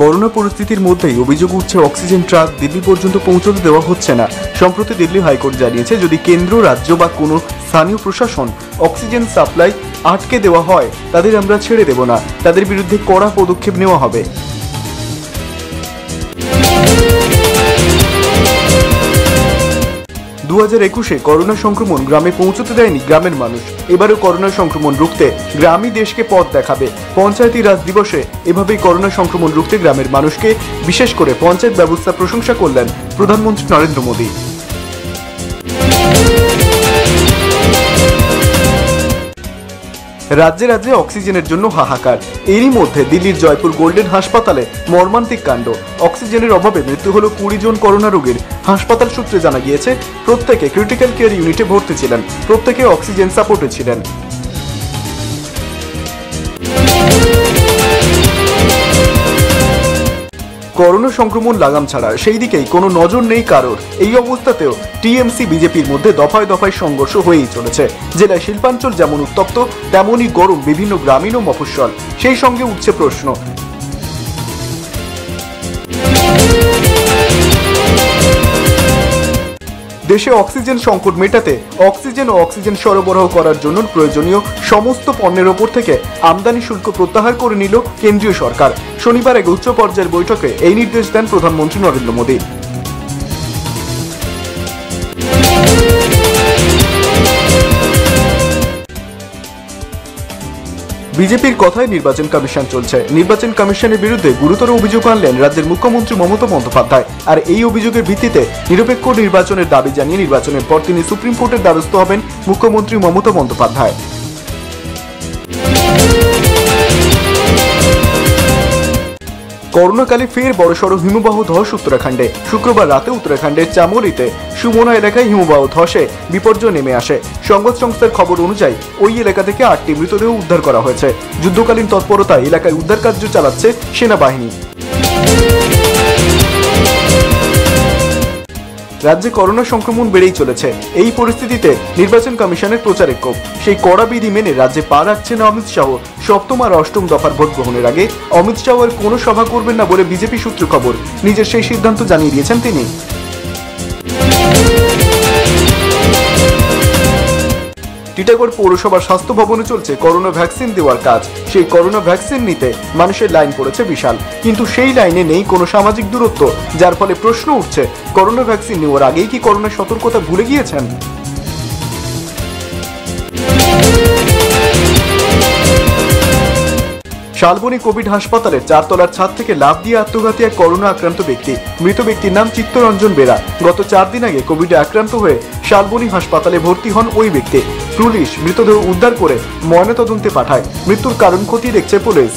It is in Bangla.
করোনা পরিস্থিতির মধ্যেই অভিযোগ উঠছে অক্সিজেন ট্রাক দিল্লি পর্যন্ত পৌঁছতে দেওয়া হচ্ছে না। সম্প্রতি দিল্লি হাইকোর্ট জানিয়েছে, যদি কেন্দ্র, রাজ্য বা কোনো স্থানীয় প্রশাসন অক্সিজেন সাপ্লাই আটকে দেওয়া হয়, তাদের আমরা ছেড়ে দেব না। তাদের বিরুদ্ধে কড়া পদক্ষেপ নেওয়া হবে। দু হাজার একুশে করোনা সংক্রমণ গ্রামে পৌঁছতে দেয়নি গ্রামের মানুষ। এবারও করোনা সংক্রমণ রুখতে গ্রামই দেশকে পথ দেখাবে। পঞ্চায়েতি রাজ দিবসে এভাবেই করোনা সংক্রমণ রুখতে গ্রামের মানুষকে বিশেষ করে পঞ্চায়েত ব্যবস্থা প্রশংসা করলেন প্রধানমন্ত্রী নরেন্দ্র মোদী। রাজ্যে রাজ্যে অক্সিজেনের জন্য হাহাকার। এরই মধ্যে দিল্লির জয়পুর গোল্ডেন হাসপাতালে মর্মান্তিক কাণ্ড। অক্সিজেনের অভাবে মৃত্যু হলো কুড়ি জন করোনা রোগীর। হাসপাতাল সূত্রে জানা গিয়েছে, প্রত্যেকে ক্রিটিক্যাল কেয়ার ইউনিটে ভর্তি ছিলেন। প্রত্যেকে অক্সিজেন সাপোর্টে ছিলেন। করোনা সংক্রমণ লাগাম ছাড়া সেই দিকেই কোনো নজর নেই কারোর। এই অবস্থাতেও টিএমসি, বিজেপির মধ্যে দফায় দফায় সংঘর্ষ হয়েই চলেছে। জেলায় শিল্পাঞ্চল যেমন উত্তপ্ত, তেমনই গরম বিভিন্ন গ্রামীণ ও মফস্বল। সেই সঙ্গে উঠছে প্রশ্ন দেশে অক্সিজেন সংকট মেটাতে অক্সিজেন ও অক্সিজেন সরবরাহ করার জন্য প্রয়োজনীয় সমস্ত পণ্যের ওপর থেকে আমদানি শুল্ক প্রত্যাহার করে নিল কেন্দ্রীয় সরকার। শনিবার এক উচ্চ পর্যায়ের বৈঠকে এই নির্দেশ দেন প্রধানমন্ত্রী নরেন্দ্র মোদী। বিজেপির কথায় নির্বাচন কমিশন চলছে। নির্বাচন কমিশনের বিরুদ্ধে গুরুতর অভিযোগ আনলেন রাজ্যের মুখ্যমন্ত্রী মমতা বন্দ্যোপাধ্যায়। আর এই অভিযোগের ভিত্তিতে নিরপেক্ষ নির্বাচনের দাবি জানিয়ে নির্বাচনের পর তিনি সুপ্রিম কোর্টের দ্বারস্থ হবেন মুখ্যমন্ত্রী মমতা বন্দ্যোপাধ্যায়। করোনাকালে ফের বড় বড়সড় হিমবাহ ধস উত্তরাখণ্ডে। শুক্রবার রাতে উত্তরাখণ্ডের চামোলিতে সুমনা এলাকায় হিমবাহ ধসে বিপর্যয় নেমে আসে। সংবাদ সংস্থার খবর অনুযায়ী, ওই এলাকা থেকে আটটি মৃতদেহ উদ্ধার করা হয়েছে। যুদ্ধকালীন তৎপরতায় এলাকায় উদ্ধার কার্য চালাচ্ছে সেনাবাহিনী। রাজ্যে করোনা সংক্রমণ বেড়েই চলেছে। এই পরিস্থিতিতে নির্বাচন কমিশনের প্রচারে কোপ সেই কড়া বিধি মেনে রাজ্যে পা রাখছেন অমিত শাহ। সপ্তম আর অষ্টম দফার ভোট গ্রহণের আগে অমিত শাহ আর কোনো সভা করবেন না বলে বিজেপি সূত্র খবর। নিজের সেই সিদ্ধান্ত জানিয়ে দিয়েছেন তিনি। টিটাগড় পৌরসভার স্বাস্থ্য ভবনে চলছে করোনা ভ্যাকসিন দেওয়ার কাজ। সেই করোনা ভ্যাকসিন নিতে মানুষের লাইন পড়েছে বিশাল। কিন্তু সেই লাইনে নেই কোনো সামাজিক দূরত্ব, যার ফলে প্রশ্ন উঠছে, করোনা ভ্যাকসিন নেওয়ার আগেই কি করোনা সতর্কতা ভুলে গিয়েছেন? শালবনী কোভিড হাসপাতালের চারতলার ছাদ থেকে লাভ দিয়ে আত্মঘাতী এক করোনা আক্রান্ত ব্যক্তি। মৃত ব্যক্তির নাম চিত্তরঞ্জন বেরা। গত চার দিন আগে কোভিডে আক্রান্ত হয়ে শালবনী হাসপাতালে ভর্তি হন ওই ব্যক্তি। পুলিশ মৃতদেহ উদ্ধার করে ময়নাতদন্তে পাঠায়। মৃত্যুর কারণ ক্ষতি দেখছে পুলিশ।